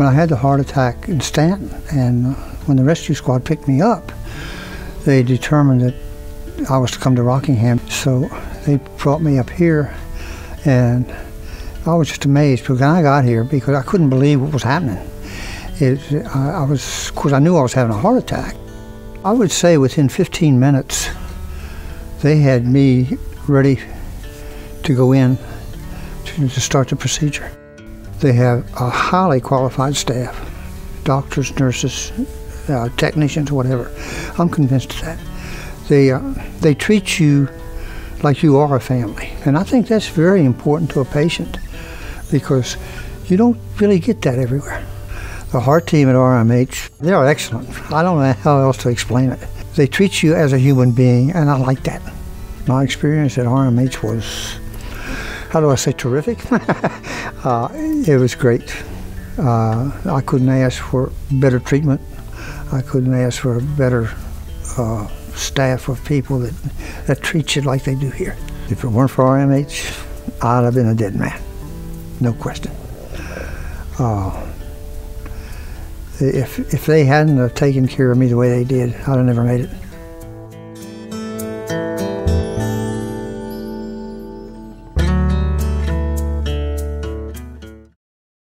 when I had the heart attack in Staunton, and when the rescue squad picked me up, they determined that I was to come to Rockingham. So they brought me up here, and I was just amazed because I got here because I couldn't believe what was happening. It, I, I was, of course, I knew I was having a heart attack. I would say within 15 minutes, they had me ready to go in to, to start the procedure. They have a highly qualified staff, doctors, nurses, uh, technicians, whatever. I'm convinced of that. They, uh, they treat you like you are a family. And I think that's very important to a patient because you don't really get that everywhere. The heart team at RMH, they are excellent. I don't know how else to explain it. They treat you as a human being, and I like that. My experience at RMH was, how do I say, terrific? uh, it was great. Uh, I couldn't ask for better treatment. I couldn't ask for a better uh, staff of people that, that treat you like they do here. If it weren't for RMH, I'd have been a dead man. No question. Uh, if, if they hadn't have taken care of me the way they did, I'd have never made it.